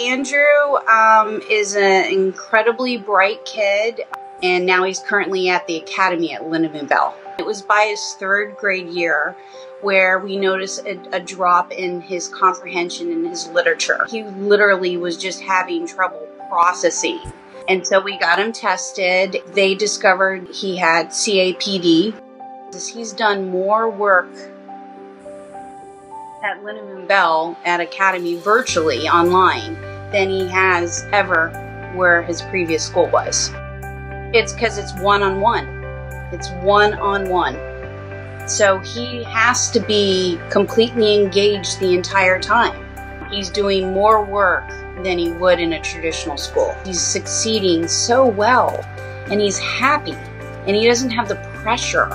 Andrew um, is an incredibly bright kid, and now he's currently at the academy at Lindamood-Bell. It was by his third grade year where we noticed a, a, drop in his comprehension in his literature. He literally was just having trouble processing. And so we got him tested. They discovered he had CAPD. He's done more work at Linneman Bell at Academy virtually online than he has ever where his previous school was. It's because it's one on one. It's one on one. So he has to be completely engaged the entire time. He's doing more work than he would in a traditional school. He's succeeding so well and he's happy and he doesn't have the pressure